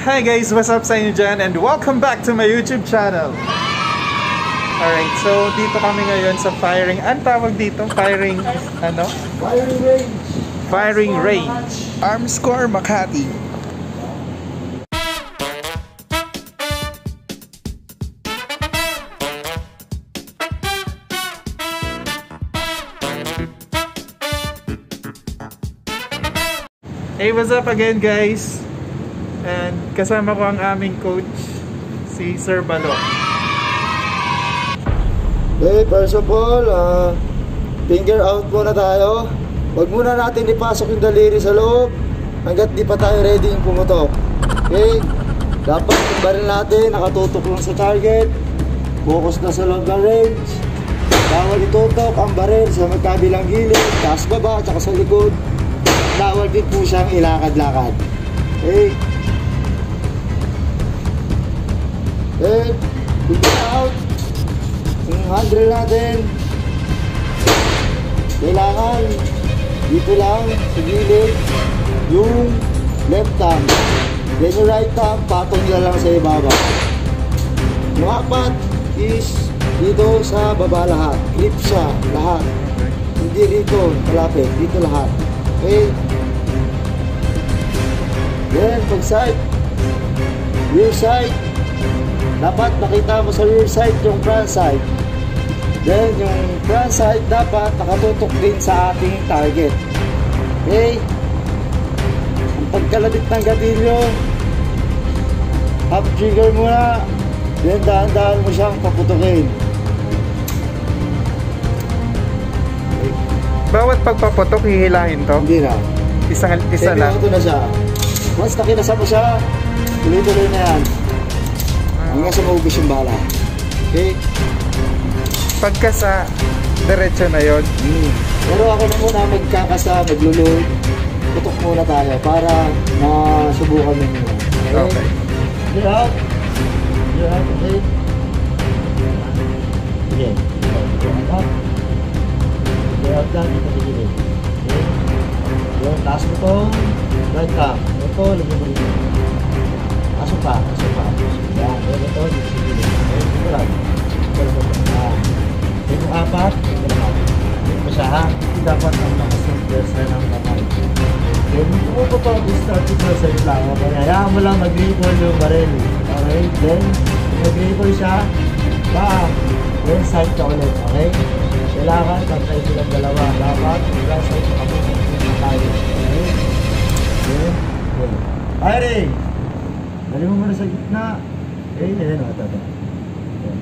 Hi guys, what's up sa inyo dyan and welcome back to my YouTube channel. Alright, so dito kami ngayon sa firing, ang tawag dito? Firing, ano? Firing range. Firing range. Arms Corps Makati. Hey, what's up again guys? And kasama ko ang aming coach, si Sir Balo. Okay, first of all, ah, finger out muna tayo. Huwag muna natin ipasok yung daliri sa loob hanggat di pa tayo ready yung pumutok. Okay? Dapat yung baril natin nakatutok lang sa target. Focus na sa long range. Bawal itutok ang baril sa magkabilang gilid, taas baba, at saka sa likod. Bawal din po siyang ilakad-lakad. Okay? Okay? Finger out. Yung handle natin, kailangan dito lang sa gilid yung left thumb. Then yung right thumb, patong nila lang sa ibaba. Yung apat is dito sa baba lahat. Clip siya, lahat. Hindi dito, malapit. Dito lahat. Okay? Then, pag side, rear side, dapat makita mo sa rear side yung front side. Then, yung front side dapat nakatutok din sa ating target. Okay? Ang pagkalabit ng gatilyo, half trigger muna, then dahan-dahan mo siyang paputukin. Bawat pagpaputok, hihilahin to. Hindi na. Isang, isa lang. Semi-auto na siya. Once nakinasa mo siya, tuloy-tuloy na yan. Hanggang sa maubos yung bala. Okay? Pagka sa diretso na yon Hmm. Pero ako na muna magkakasa, maglulod. Putok muna tayo para masubukan mo muna. Okay. Get out. Get out, okay? Sige. Get out. Get out lang, ito sa gilid. Okay? Yung taas mo to, right cam. Ito, lagyan mo dito. Pasok pa, pasok pa. Yung apat, dito lang. Dito mo siya ha. Hindi dapat ang nakasimple sa ng kamay. Then, kung po pa start to sa lang, okay, hayaan mo lang mag-recoil yung baril. Okay, then, mag-recoil siya, bam, then side ka ulit, okay? Kailangan, pantay silang dalawa. Dapat, yung side ka kami, tayo. Okay? Then, okay. Firing! Dali mo muna sa gitna. Okay, then, ito, ito. Okay.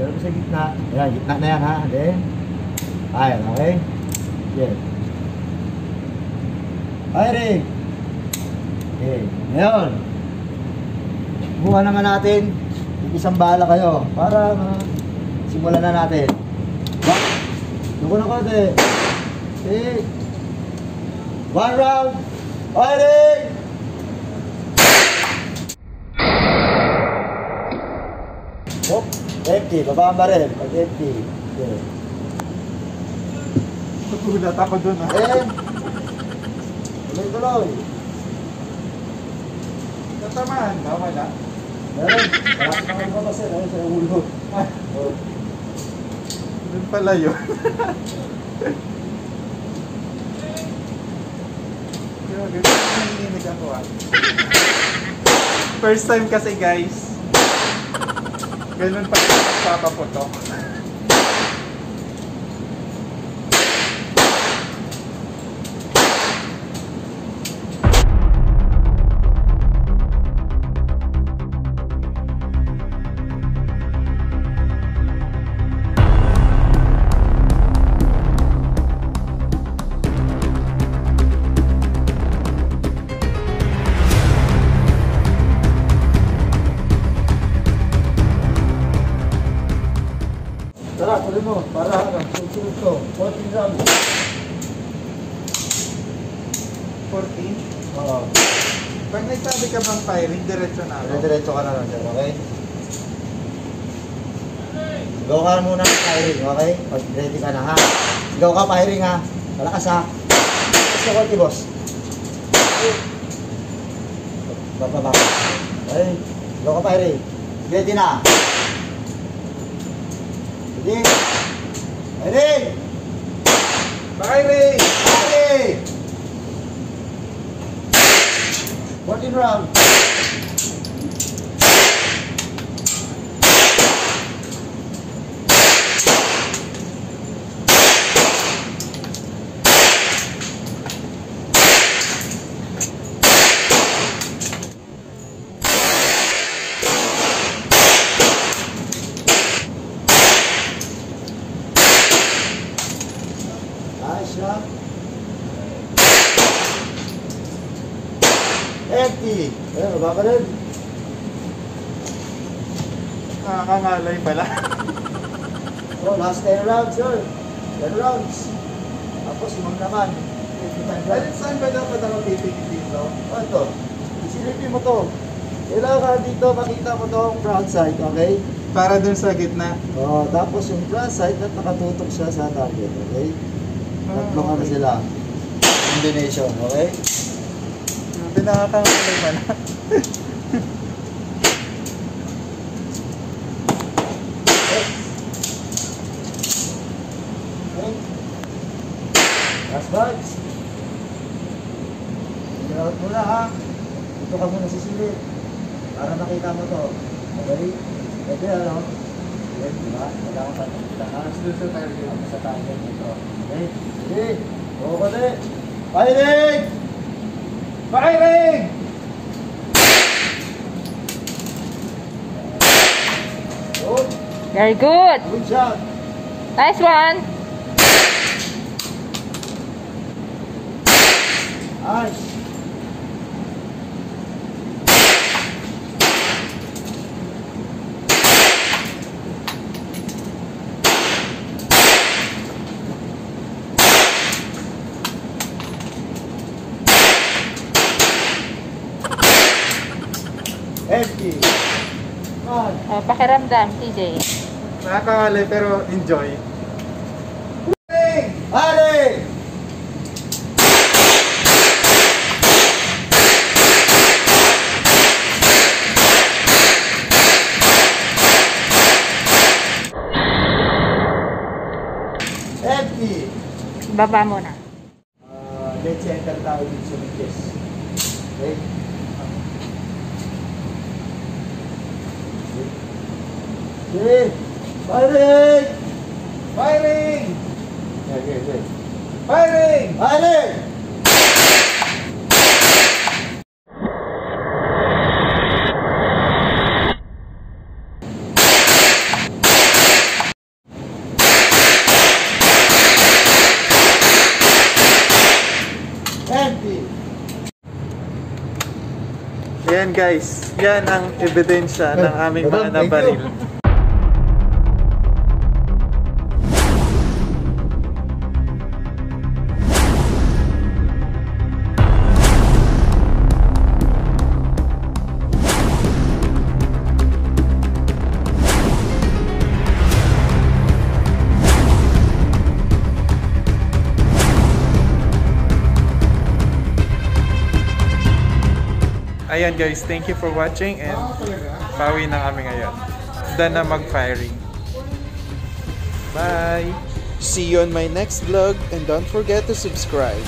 Dali mo sa gitna. Ayan, gitna na yan ha. Then, ayan, okay? Yes. Firing! Okay, ngayon. Buha naman natin. Isang bala kayo. Para uh, simulan na natin. Luko na konti. Okay. One round. Firing! Hop. Empty. Baba ang baril. Pag empty. Okay. Nagulat ako dun ah. And, tuloy-tuloy. Tatamaan ba? Wala. Meron. Marami naman pa kasi. Ayun sa ulo. Oh. Dun pala yun. Ah. First time kasi guys. Ganun pa rin nagpapaputok. Tuloy mo. Para ano, sunod ko. 14 rounds. 14. Oo. Pag nagsabi ka bang firing, diretso na ako. Dire-diretso ka na lang dyan, okay? Go ka muna ng firing, okay? Pag ready ka na, ha? Go ka firing, ha? Malakas, ha? Malakas ka konti, boss. Bababa ka. Okay. Go ka, Pyre. Ready na. Ready. Ready. Firing! Ready. 14 round. Empty. Ayan, baba ka rin. Nakakangalay pala. Oh, last 10 rounds, sir. 10 rounds. Tapos, imang naman. 55 Alin saan ba dapat ako titingin dito? Oh, ito. Isilipin mo to. Kailangan dito makita mo to ang front side, okay? Para dun sa gitna. Oh, tapos yung front side at nakatutok siya sa target, okay? Tatlong ano sila. Combination, okay? Grabe, nakakangalay pala. Okay. Last bites. Ground muna ha. Dito ka muna sisilip. Para makita mo to. Okay? Pwede ano? Okay, di ba? Kailangan ka nakita ha. Dun sa target. Sa target nito. Okay? Sige. Oo ka din. Fighting! Firing! Good. Very good. Good shot. Nice one. Nice. Oh, pakiramdam, TJ. Nakakangalay pero enjoy. Ali! Empty. Baba muna. Uh, dead center tayo dito sa. Okay? Okay. Firing! Firing! Okay, okay, okay. Firing! Firing! Empty. Yan guys, yan ang ebidensya ng aming mga nabaril. Ayan guys, thank you for watching and pawi na kami ngayon. Done na mag-firing. Bye! See you on my next vlog and don't forget to subscribe.